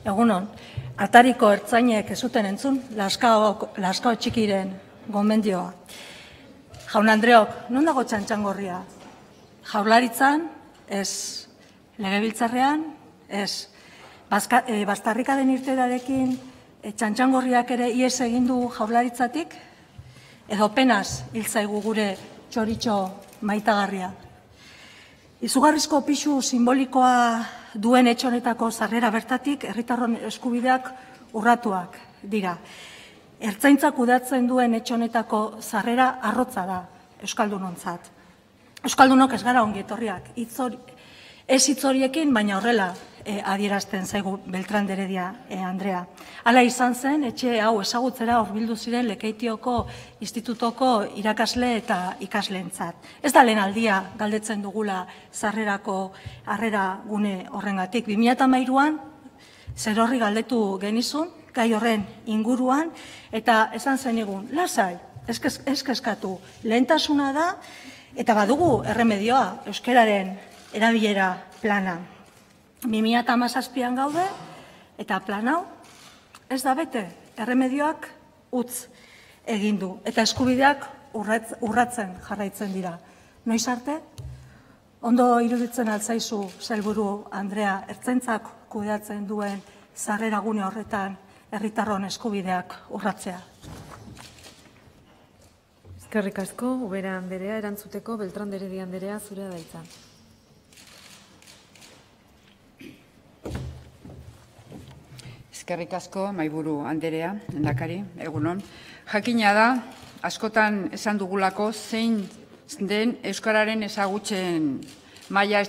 Egunon, atariko ertzainek ez zuten entzun, laskao, laskao txikiren gomendioa. Jaun Andreok, non dago txantxangorria? Jaurlaritzan, ez legebiltzarrean, ez Bazka, e, bastarrikaren irterarekin e, txantxangorriak ere ies egin du jaurlaritzatik? Edo penaz hil zaigu gure txoritxo maitagarria? Izugarrizko pixu simbolikoa duen etxonetako sarrera bertatik herritarron eskubideak urratuak dira. Ertzaintzak kudatzen duen etxonetako sarrera arrotza da euskaldunontzat. Euskaldunok ez gara ongi etorriak, ez hitz horiekin, baina horrela adierazten zaigu Beltran de Heredia e, Andrea. Hala izan zen, etxe hau ezagutzera horbildu ziren Lekeitioko Institutoko irakasle eta ikasleentzat. Ez da lehen aldia galdetzen dugula zarrerako harrera gune horrengatik. 2013an zer horri galdetu genizun, gai horren inguruan, eta esan zen egun, lasai, ez keskatu, lehentasuna da, eta badugu erremedioa, euskeraren erabilera plana. 2008an gaude, eta plan hau, ez da bete, erremedioak utz egin du, eta eskubideak urratzen jarraitzen dira. Noiz arte, ondo iruditzen altzaizu, zelburu Andrea, ertzentzak kudeatzen duen zarrera gune horretan herritarron eskubideak urratzea. Eskerrik asko, ubera Andrea, erantzuteko, Beltran Deredi Andrea, zurea da Eskerrik asko, maiburu Anderea, endakari, egunon. Jakina da, askotan esan dugulako zein den Euskararen ezagutzen maila